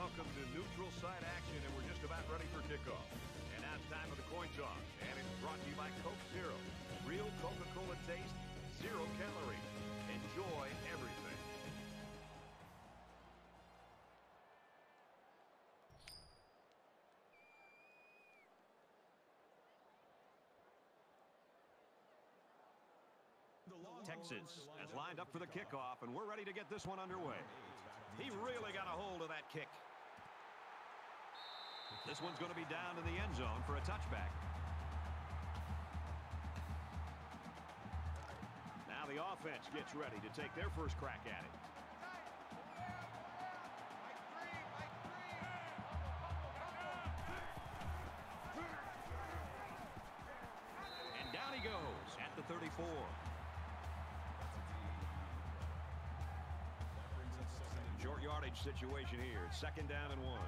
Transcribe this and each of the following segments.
welcome to neutral side action, and we're just about ready for kickoff. And now it's time for the coin toss, and it's brought to you by Coke Zero. Real Coca-Cola taste, zero calories. Enjoy everything. Texas has lined up for the kickoff, and we're ready to get this one underway. He really got a hold of that kick. This one's going to be down in the end zone for a touchback. Now the offense gets ready to take their first crack at it. And down he goes at the 34. Short yardage situation here. Second down and one.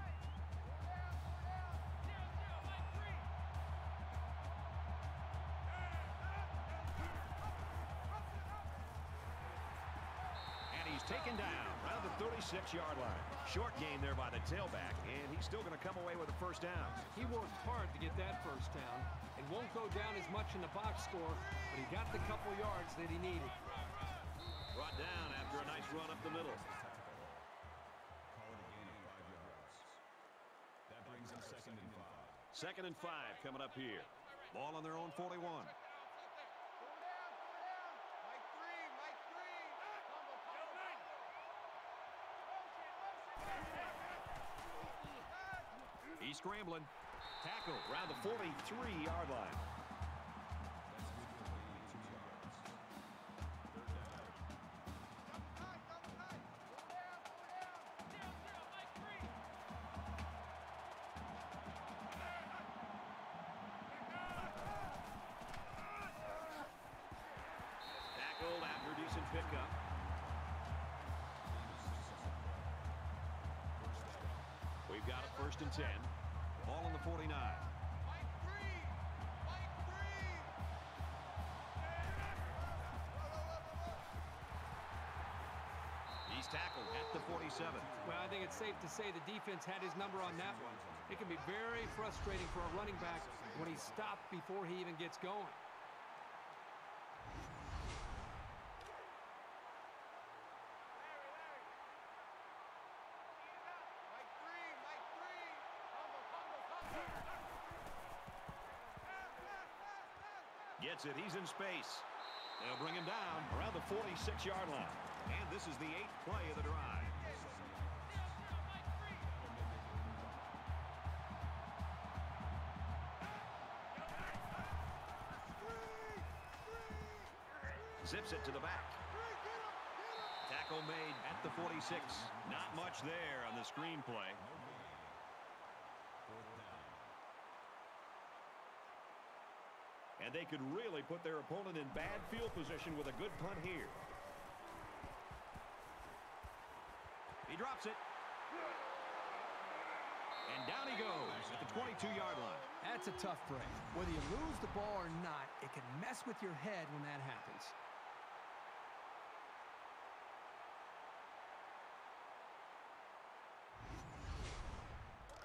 36-yard line. Short gain there by the tailback, and he's still going to come away with a first down. He worked hard to get that first down. It won't go down as much in the box score, but he got the couple yards that he needed. Brought down after a nice run up the middle. That brings him second and five. Second and five coming up here. Ball on their own 41. He's scrambling. Tackle around the 43-yard line. Tackled after decent pickup. We've got it first and 10. Ball on the 49. He's tackled at the 47. Well, I think it's safe to say the defense had his number on that one. It can be very frustrating for a running back when he's stopped before he even gets going. Gets it. He's in space. They'll bring him down around the 46-yard line. And this is the eighth play of the drive. Zips it to the back. Tackle made at the 46. Not much there on the screen play. And they could really put their opponent in bad field position with a good punt here. He drops it. And down he goes at the 22-yard line. That's a tough break. Whether you lose the ball or not, it can mess with your head when that happens.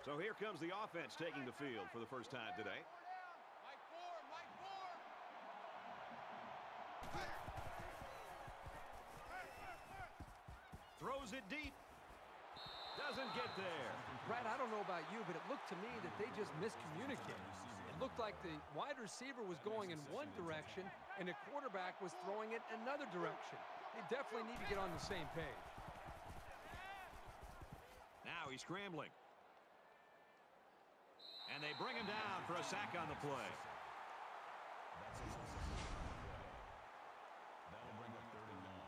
So here comes the offense taking the field for the first time today. Throws it deep. Doesn't get there. Brad, I don't know about you, but it looked to me that they just miscommunicated. It looked like the wide receiver was going in one direction and the quarterback was throwing it another direction. They definitely need to get on the same page. Now he's scrambling. And they bring him down for a sack on the play. That's his second play. That'll bring up third and long.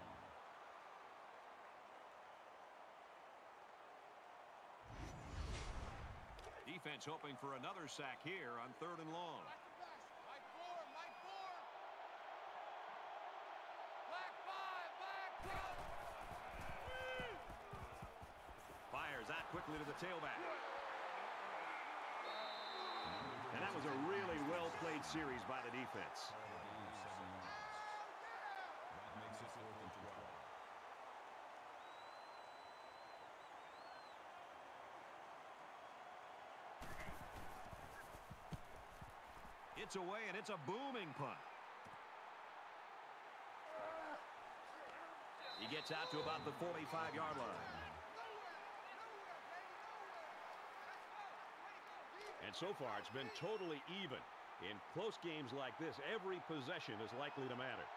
Defense hoping for another sack here on third and long. Fires that quickly to the tailback. And that was a really well-played series by the defense. That makes it fourth and 12. It's away, and it's a booming punt. He gets out to about the 45-yard line. And so far, it's been totally even. In close games like this, every possession is likely to matter.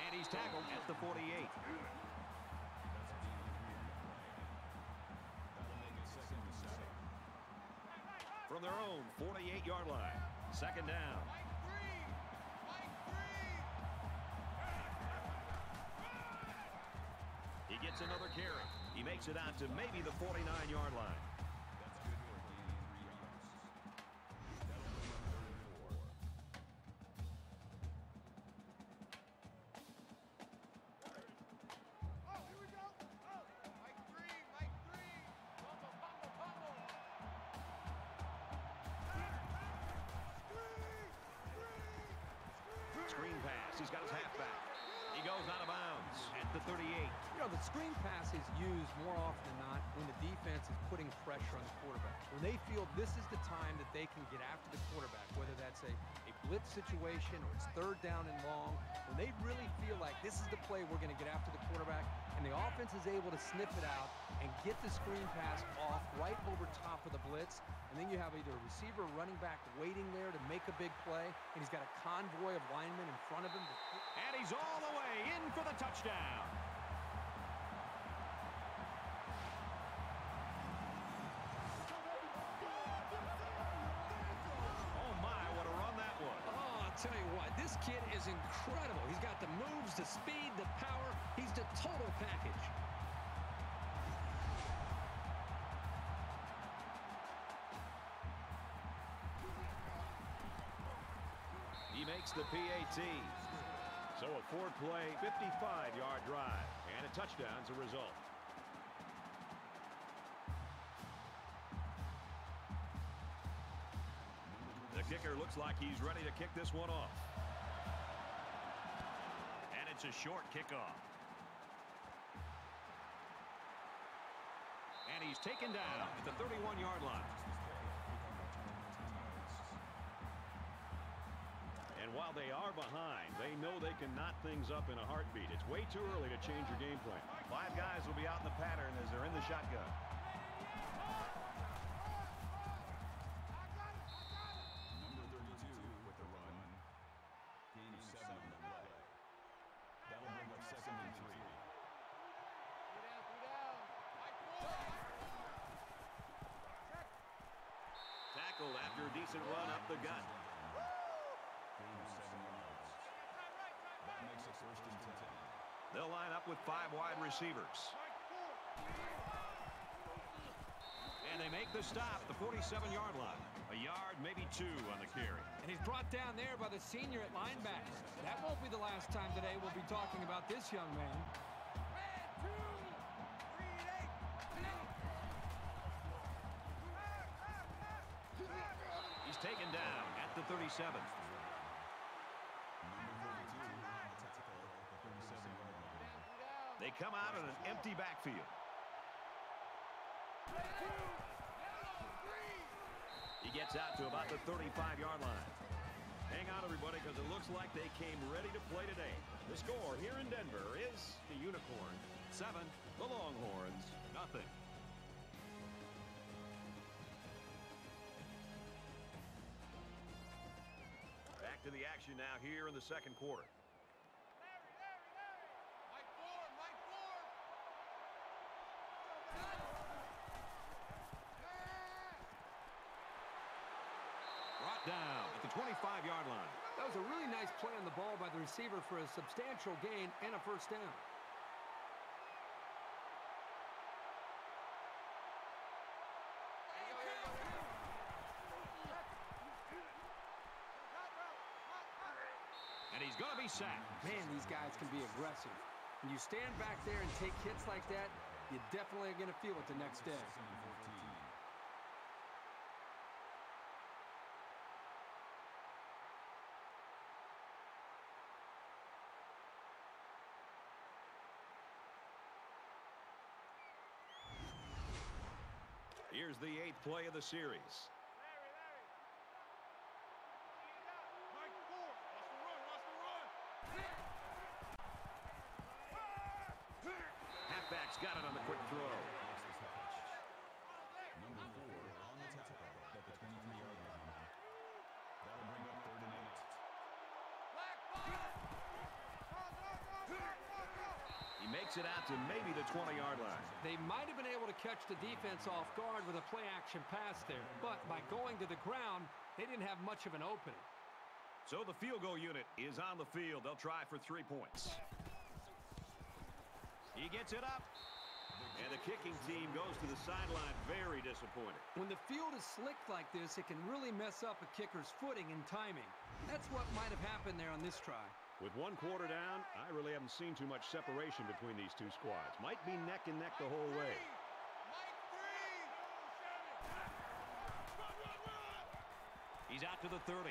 And he's tackled at the 48. From their own 48-yard line, second down. He gets another carry. He makes it out to maybe the 49-yard line. Situation or it's third down and long, when they really feel like this is the play we're going to get after the quarterback, and the offense is able to sniff it out and get the screen pass off right over top of the blitz, and then you have either a receiver or running back waiting there to make a big play, and he's got a convoy of linemen in front of him. And he's all the way in for the touchdown. Kid is incredible. He's got the moves, the speed, the power. He's the total package. He makes the PAT. So a four-play, 55-yard drive, and a touchdown touchdown's a result. The kicker looks like he's ready to kick this one off. It's a short kickoff. And he's taken down at the 31-yard line. And while they are behind, they know they can knot things up in a heartbeat. It's way too early to change your game plan. Five guys will be out in the pattern as they're in the shotgun. With five wide receivers. And they make the stop, the 47-yard line. A yard, maybe two on the carry. And he's brought down there by the senior at linebacker. That won't be the last time today we'll be talking about this young man. He's taken down at the 37. Come out in an empty backfield. He gets out to about the 35-yard line. Hang on, everybody, because it looks like they came ready to play today. The score here in Denver is the Unicorn 7, the Longhorns nothing. Back to the action now here in the second quarter. Brought down at the 25-yard line. That was a really nice play on the ball by the receiver for a substantial gain and a first down. And he's going to be sacked. Man, these guys can be aggressive. When you stand back there and take hits like that, you definitely are going to feel it the next day. Second and 14. Here's the eighth play of the series. Halfback's got it on the quick throw. Number four on the tackle at the 23-yard line. That'll bring up third and eight. He makes it out to maybe the 20-yard line. They might have been able to catch the defense off guard with a play-action pass there, but by going to the ground, they didn't have much of an opening. So the field goal unit is on the field. They'll try for three points. He gets it up. And the kicking team goes to the sideline very disappointed. When the field is slick like this, it can really mess up a kicker's footing and timing. That's what might have happened there on this try. With one quarter down, I really haven't seen too much separation between these two squads. Might be neck and neck the whole way. He's out to the 30.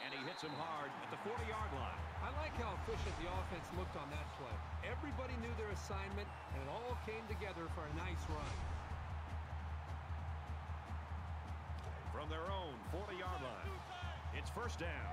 And he hits him hard at the 40-yard line. I like how efficient the offense looked on that play. Everybody knew their assignment, and it all came together for a nice run. From their own 40-yard line, it's first down.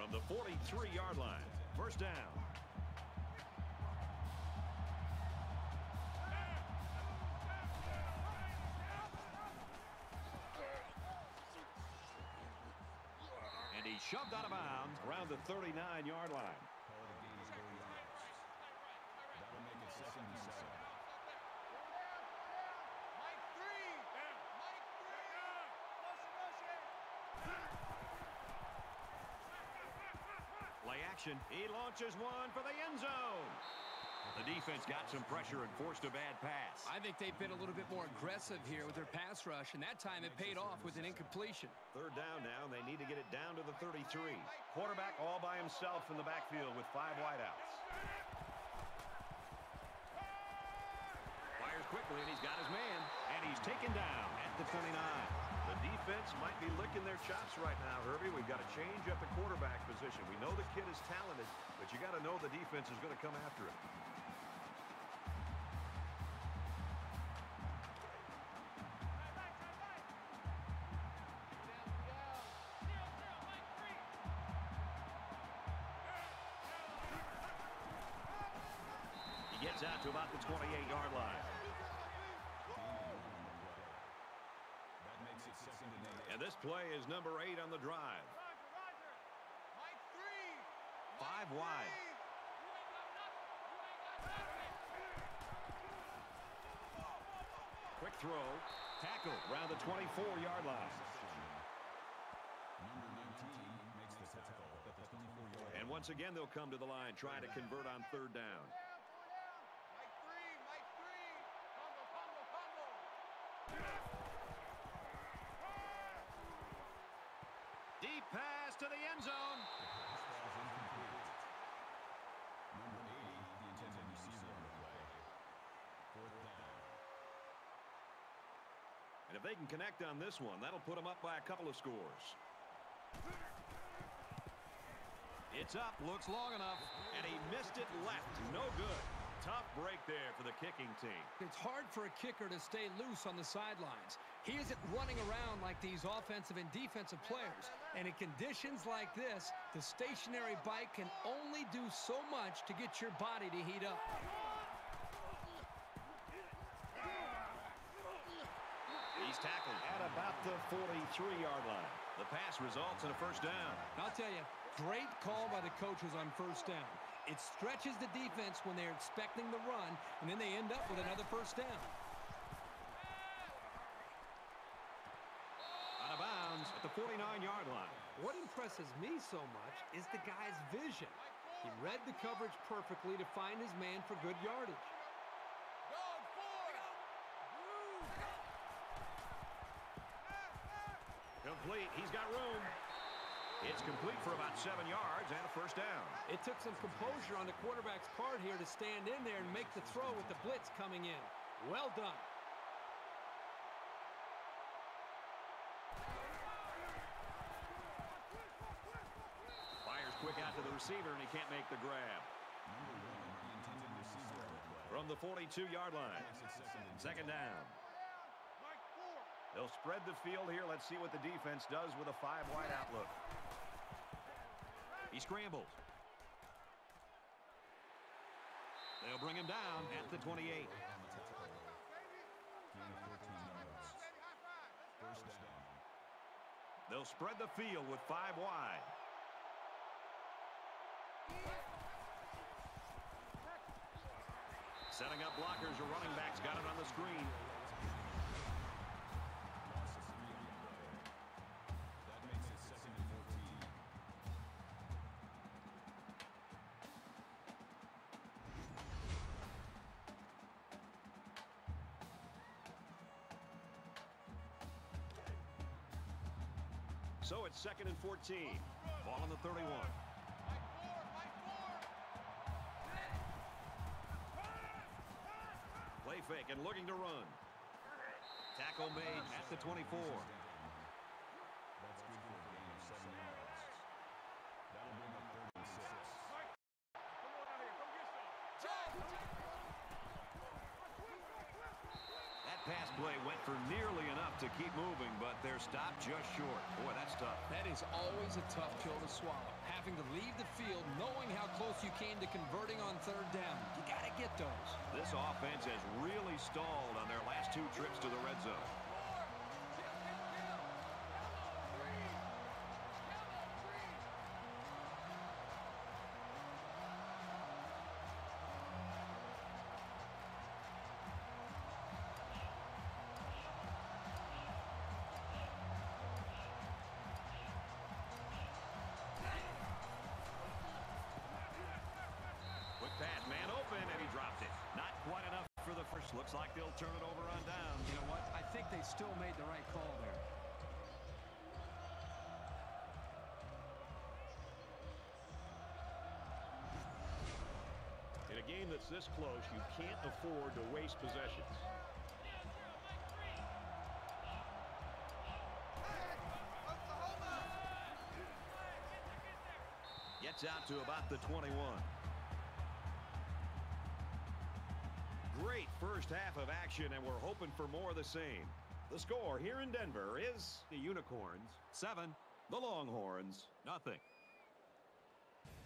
From the 43-yard line, first down. And he shoved out of bounds around the 39-yard line. Call it a gain of four yards. That'll make it second and seven. Play action. He launches one for the end zone. The defense got some pressure and forced a bad pass. I think they've been a little bit more aggressive here with their pass rush, and that time it paid off with an incompletion. Third down now, and they need to get it down to the 33. Quarterback all by himself in the backfield with five wideouts. Fires quickly, and he's got his man. And he's taken down at the 29. Defense might be licking their chops right now, Herbie. We've got to change at the quarterback position. We know the kid is talented, but you got to know the defense is going to come after him. He gets out to about the 28-yard line. That makes it second and this play is number eight on the drive. Five wide. Quick throw. Tackle around the 24-yard line. Number 19 makes the tackle at the 24-yard And once again, they'll come to the line trying to convert on third down. Deep pass to the end zone. Number 80, the intended receiver on the play. Fourth down. And if they can connect on this one, that'll put them up by a couple of scores. It's up, looks long enough, and he missed it left. No good. Tough break there for the kicking team. It's hard for a kicker to stay loose on the sidelines. He isn't running around like these offensive and defensive players. And in conditions like this, the stationary bike can only do so much to get your body to heat up. He's tackled at about the 43-yard line. The pass results in a first down. I'll tell you, great call by the coaches on first down. It stretches the defense when they're expecting the run, and then they end up with another first down. Out of bounds at the 49-yard line. What impresses me so much is the guy's vision. He read the coverage perfectly to find his man for good yardage. Complete. He's got room. It's complete for about seven yards and a first down. It took some composure on the quarterback's part here to stand in there and make the throw with the blitz coming in. Well done. Fires quick out to the receiver, and he can't make the grab. From the 42-yard line. Second down. They'll spread the field here. Let's see what the defense does with a five-wide outlook. He scrambles. They'll bring him down at the 28. on the tackle. Gain of 14 yards. First down. They'll spread the field with five wide. Setting up blockers. Your running back's got it on the screen. Loss of three on the play. That makes it second and 14. So it's second and 14. Ball on the 31. Fake and looking to run. Tackle made at the 24. That's good for a gain of seven yards. That'll bring up third and six. That pass play went for nearly enough to keep moving, but they're stopped just short. Boy, that's tough. That is always a tough pill to swallow. Having to leave the field knowing how close you came to converting on third down. You got to get those. This offense has really stalled on their last two trips to the red zone. Looks like they'll turn it over on down. You know what? I think they still made the right call there. In a game that's this close, you can't afford to waste possessions. Gets out to about the 21. First half of action, and we're hoping for more of the same. The score here in Denver is the Unicorns, 7. The Longhorns, nothing.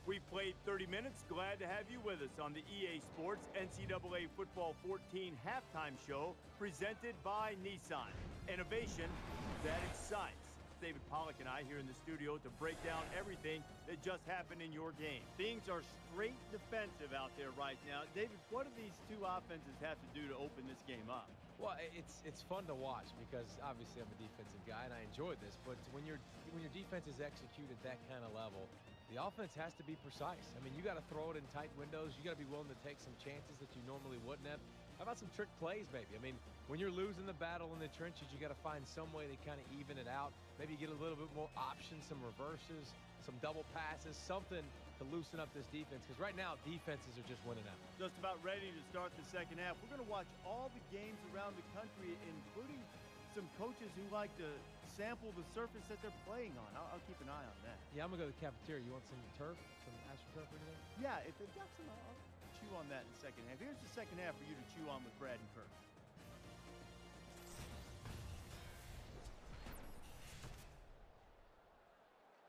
We've played 30 minutes. Glad to have you with us on the EA Sports NCAA Football 14 halftime show presented by Nissan. Innovation that excites. David Pollack and I here in the studio to break down everything that just happened in your game. Things are straight defensive out there right now. David, what do these two offenses have to do to open this game up? Well, it's it's fun to watch because obviously I'm a defensive guy and I enjoy this. But when your when your defense is executed at that kind of level, the offense has to be precise. I mean, you got to throw it in tight windows. You got to be willing to take some chances that you normally wouldn't have. How about some trick plays, maybe? I mean, when you're losing the battle in the trenches, you got to find some way to kind of even it out. Maybe get a little bit more options, some reverses, some double passes, something to loosen up this defense. Because right now, defenses are just winning out. Just about ready to start the second half. We're going to watch all the games around the country, including some coaches who like to sample the surface that they're playing on. I'll, I'll keep an eye on that. Yeah, I'm gonna go to the cafeteria. You want some turf, some astroturf or anything? Yeah, if they've got some, I'll chew on that in the second half. Here's the second half for you to chew on with Brad and Kirk.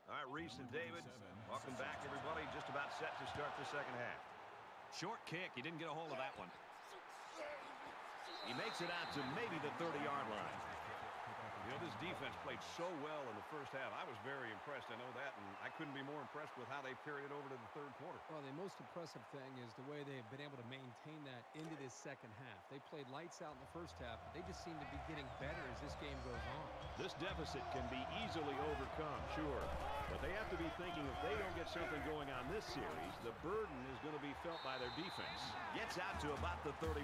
All right, Rece and David, welcome back, everybody. Just about set to start the second half. Short kick. He didn't get a hold of that one. He makes it out to maybe the 30-yard line. You know, this defense played so well in the first half. I was very impressed. I know that, and I couldn't be more impressed with how they carried it over to the third quarter. Well, the most impressive thing is the way they've been able to maintain that into this second half. They played lights out in the first half, but they just seem to be getting better as this game goes on. This deficit can be easily overcome, sure. But they have to be thinking if they don't get something going on this series, the burden is going to be felt by their defense. Gets out to about the 31.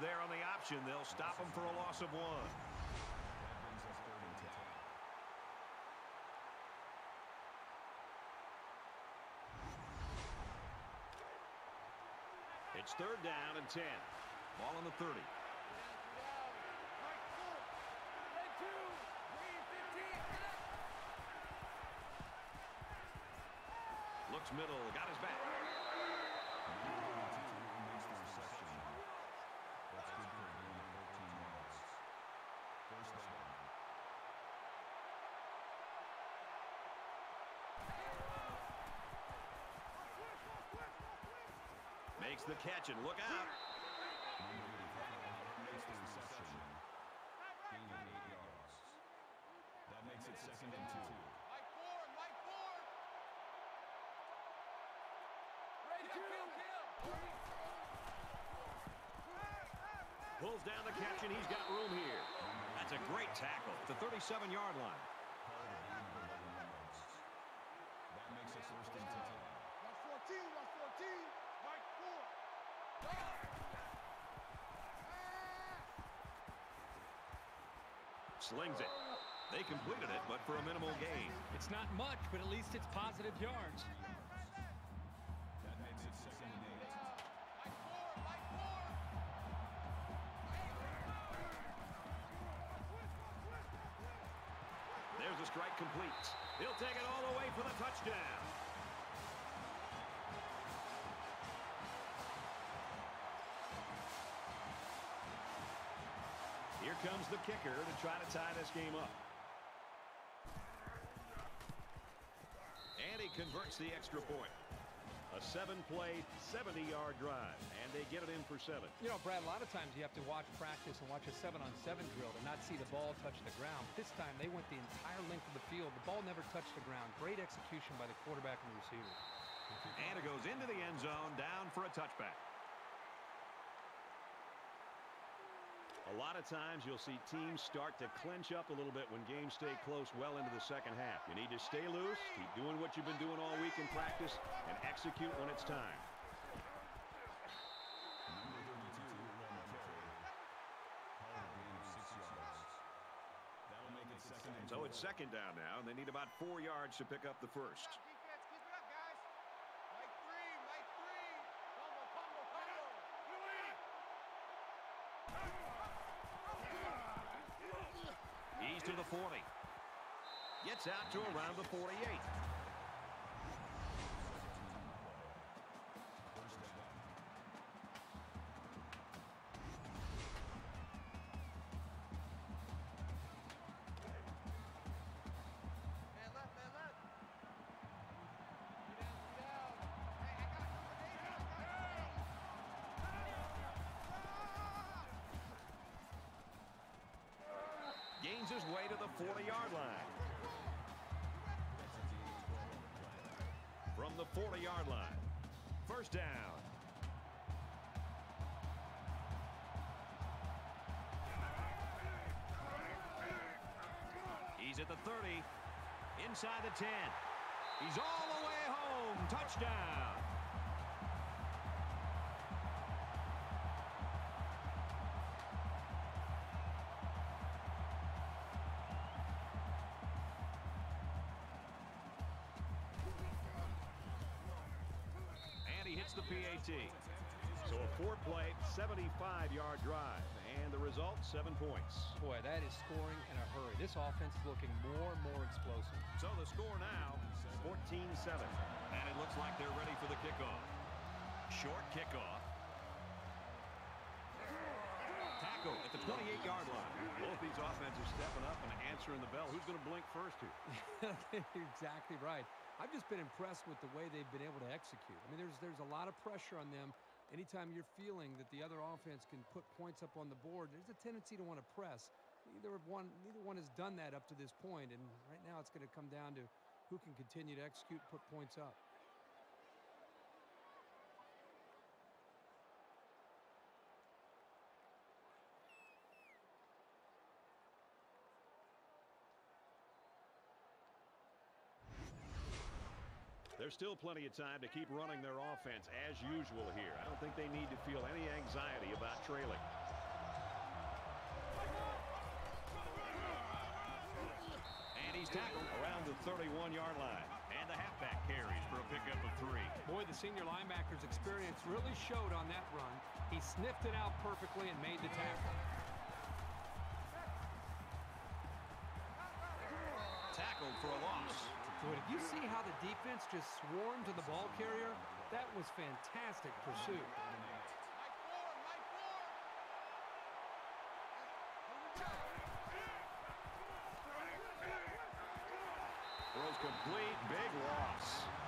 There on the option. They'll stop him for a loss of one. It's third down and 10. Ball on the 30. Looks middle, got his back. Makes the catch and look out. That makes it second and two. Pulls down the catch, and he's got room here. That's a great tackle at the 37-yard line. That makes it first and ten. Slings it. They completed it, but for a minimal gain. It's not much, but at least it's positive yards. Comes the kicker to try to tie this game up. And he converts the extra point. A seven-play, 70-yard drive, and they get it in for seven. You know, Brad, a lot of times you have to watch practice and watch a seven-on-seven drill to not see the ball touch the ground. This time they went the entire length of the field. The ball never touched the ground. Great execution by the quarterback and the receiver. And it goes into the end zone, down for a touchback. A lot of times you'll see teams start to clinch up a little bit when games stay close well into the second half. You need to stay loose, keep doing what you've been doing all week in practice, and execute when it's time. Number 32 on the carry. Called a gain of six yards. That'll make it second and So it's second down now, and they need about four yards to pick up the first. He's to the 40. Gets out to around the 48. Gains his way to the 40-yard line. From the 40-yard line. First down. He's at the 30. Inside the 10. He's all the way home. Touchdown. PAT. So a four-play, 75-yard drive. And the result, seven points. Boy, that is scoring in a hurry. This offense is looking more and more explosive. So the score now, 14-7. And it looks like they're ready for the kickoff. Short kickoff. Tackle at the 28-yard line. Both these offenses stepping up and answering the bell. Who's going to blink first here? exactly right. I've just been impressed with the way they've been able to execute. I mean, there's, there's a lot of pressure on them. Anytime you're feeling that the other offense can put points up on the board, there's a tendency to want to press. Neither one, neither one has done that up to this point, and right now it's going to come down to who can continue to execute, put points up. Still plenty of time to keep running their offense as usual here. I don't think they need to feel any anxiety about trailing. And he's tackled around the 31-yard line. And the halfback carries for a pickup of three. Boy, the senior linebacker's experience really showed on that run. He sniffed it out perfectly and made the tackle. Tackled for a loss. Did you see how the defense just swarmed to the ball carrier? That was fantastic pursuit. Throws complete, big loss.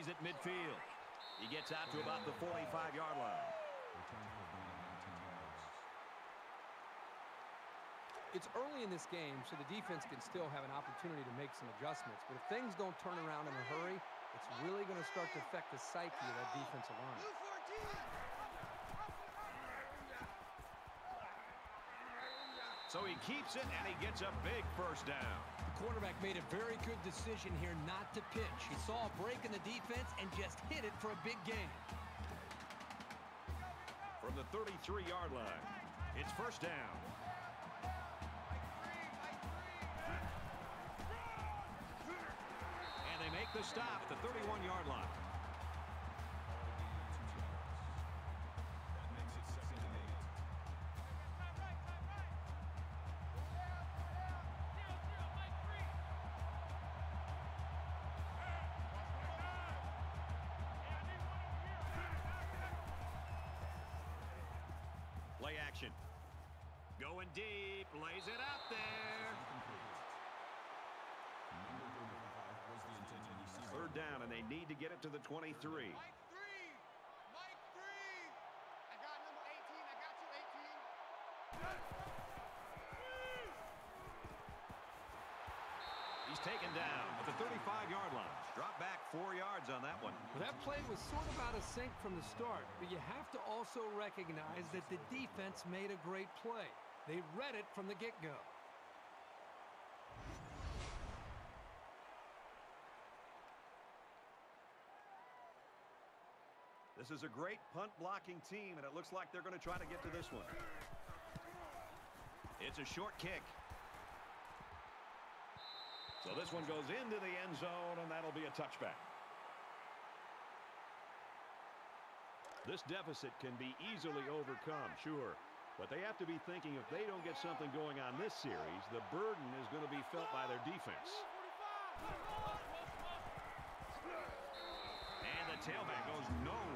He's at midfield. He gets out to about the 45-yard line. It's early in this game, so the defense can still have an opportunity to make some adjustments. But if things don't turn around in a hurry, it's really going to start to affect the psyche of that defensive line. So he keeps it, and he gets a big first down. The quarterback made a very good decision here not to pitch. He saw a break in the defense and just hit it for a big gain. From the 33-yard line, it's first down. And they make the stop at the 31-yard line. Going deep, lays it out there. Number 35 was the intended receiver. Third down, and they need to get it to the 23. Mike three. Mike three. I got number 18. I got you 18. He's taken down at the 35-yard line. Drop back on that one. Well, that play was sort of out of sync from the start, but you have to also recognize that the defense made a great play. They read it from the get-go. This is a great punt blocking team, and it looks like they're going to try to get to this one. It's a short kick. So this one goes into the end zone, and that'll be a touchback. This deficit can be easily overcome, sure. But they have to be thinking if they don't get something going on this series, the burden is going to be felt by their defense. And the tailback goes nowhere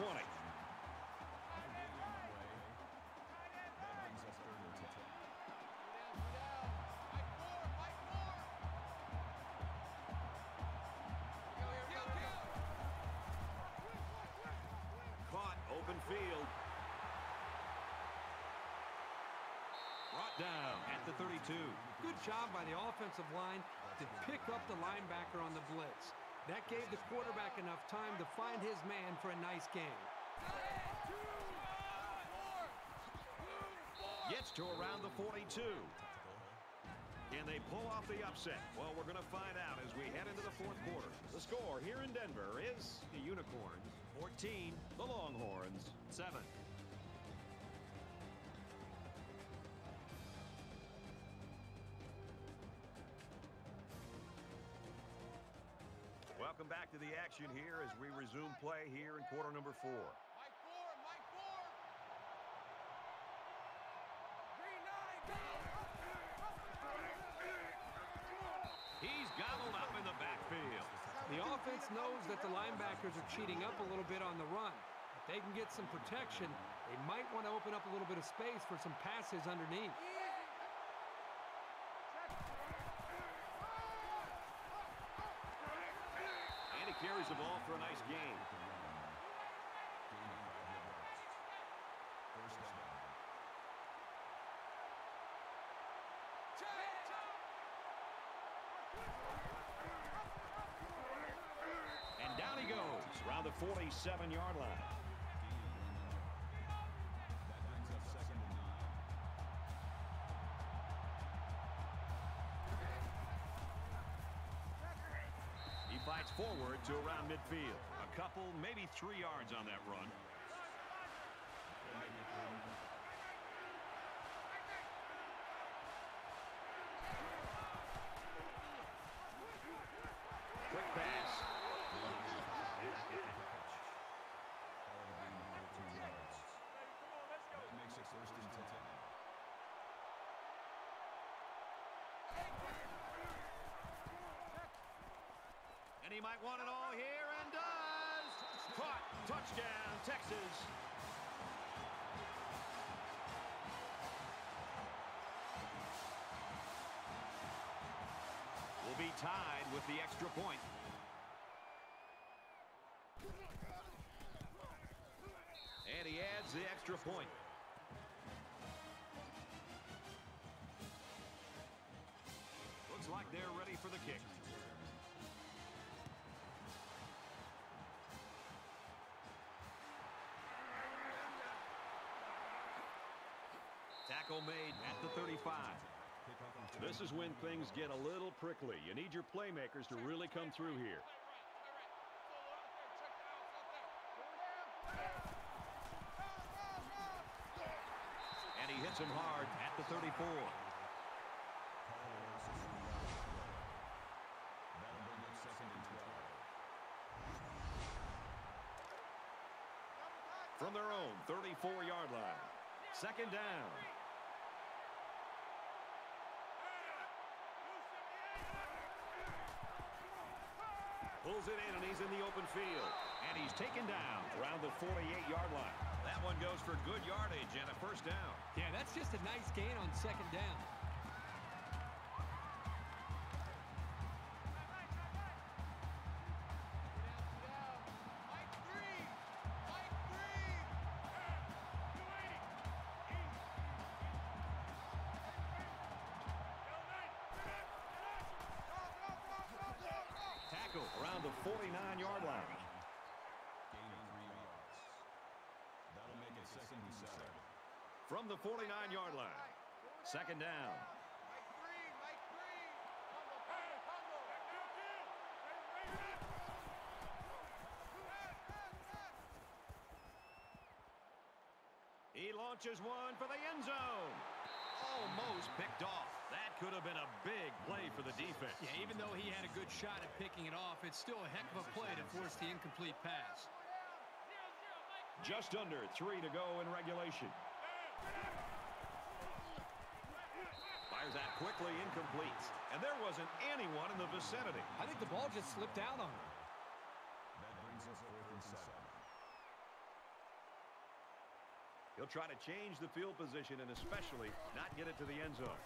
20. Caught, open field. Brought down at the 32. Good job by the offensive line to pick up the linebacker on the blitz. That gave the quarterback enough time to find his man for a nice game. Gets to around the 42. Can they pull off the upset? Well, we're going to find out as we head into the fourth quarter. The score here in Denver is the Unicorns 14, the Longhorns 7. Welcome back to the action here as we resume play here in quarter number four. Mike four, Mike four. Green nine, go. He's gobbled up in the backfield. The offense knows that the linebackers are cheating up a little bit on the run. If they can get some protection, they might want to open up a little bit of space for some passes underneath. And he carries the ball for a nice gain. And down he goes around the 47-yard line. To around midfield. A couple, maybe three yards on that run. Quick pass. That makes it first and ten. And he might want it all here and does. Caught. Touchdown, Texas. Will be tied with the extra point. And he adds the extra point. Looks like they're ready for the kick. Tackle made at the 35. This is when things get a little prickly. You need your playmakers to really come through here. And he hits him hard at the 34. That'll bring up second and twelve. From their own 34-yard line. Second down. Pulls it in, and he's in the open field. And he's taken down around the 48-yard line. That one goes for good yardage and a first down. Yeah, that's just a nice gain on second down. The 49-yard line. Second down. He launches one for the end zone. Almost picked off. That could have been a big play for the defense. Yeah, even though he had a good shot at picking it off, it's still a heck of a play to force the incomplete pass. Just under three to go in regulation. Fires that quickly, incomplete. And there wasn't anyone in the vicinity. I think the ball just slipped out on him. That brings us fourth and seven. He'll try to change the field position and especially not get it to the end zone.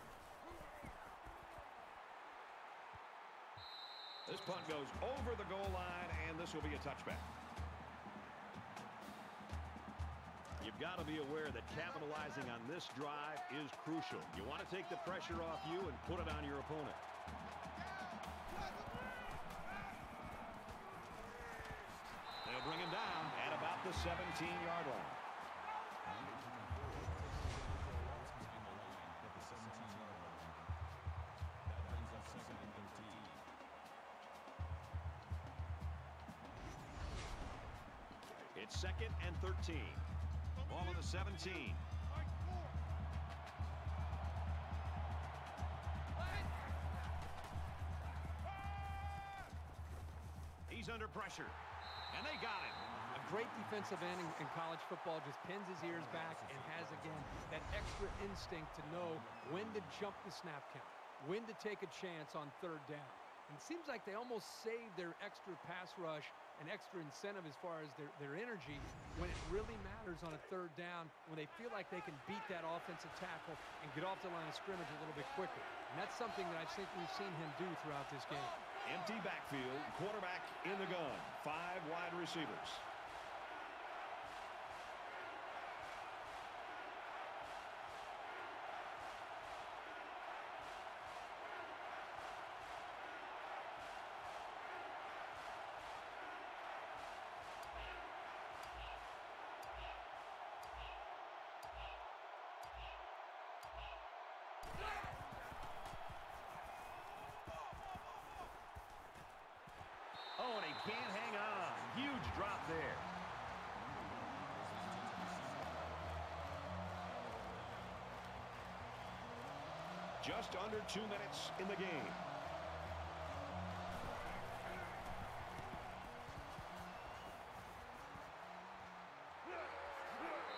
This punt goes over the goal line, and this will be a touchback. you've got to be aware that capitalizing on this drive is crucial. You want to take the pressure off you and put it on your opponent. They'll bring him down at about the 17-yard line. It's second and 13. Ball on the 17. He's under pressure. And they got him. A great defensive end in, in college football just pins his ears back and has, again, that extra instinct to know when to jump the snap count, when to take a chance on third down. And it seems like they almost save their extra pass rush and extra incentive as far as their, their energy when it really matters on a third down, when they feel like they can beat that offensive tackle and get off the line of scrimmage a little bit quicker. And that's something that I think we've seen him do throughout this game. Empty backfield, quarterback in the gun. Five wide receivers. Oh, and he can't hang on. Huge drop there. Just under two minutes in the game.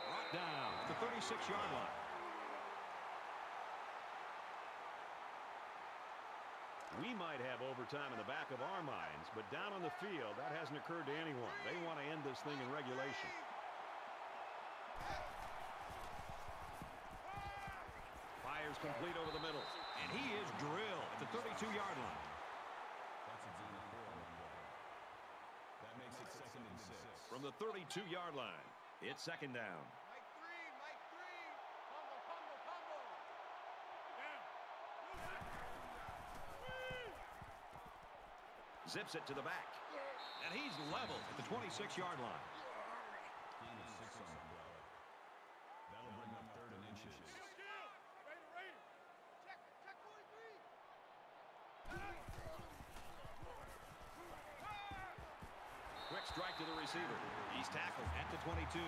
Brought down at the 36-yard line. We might have overtime in the back of our minds, but down on the field, that hasn't occurred to anyone. They want to end this thing in regulation. Fires complete over the middle, and he is drilled at the 32-yard line. That's a gain of four on the play. That makes it second and six. From the 32-yard line, it's second down. Zips it to the back, and he's leveled at the 26-yard line. Gain of six on the play. That'll bring up third and inches. Check, check 43. Quick strike to the receiver. He's tackled at the 22.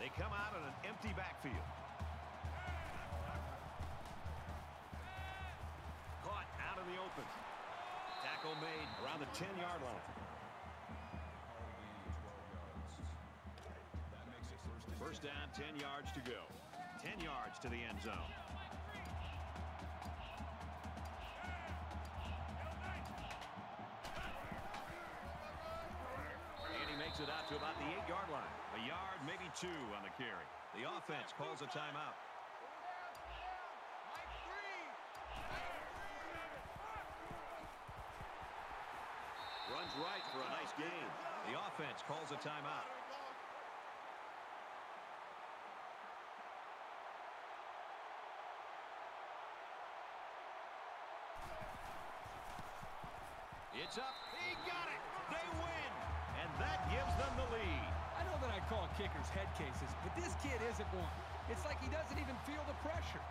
They come out in an empty backfield. Caught out in the open. Tackle made around the 10-yard line. First down, 10 yards to go. 10 yards to the end zone. Two on the carry. The offense calls a timeout. Runs right for a nice gain. The offense calls a timeout. Call head cases, but this kid isn't one. It's like he doesn't even feel the pressure.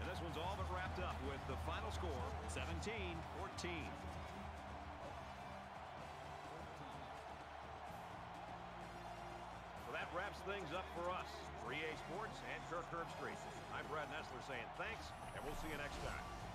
And this one's all but wrapped up with the final score 17-14. Well, that wraps things up for us. For EA Sports and Kirk Herbstreit. I'm Brad Nessler saying thanks, and we'll see you next time.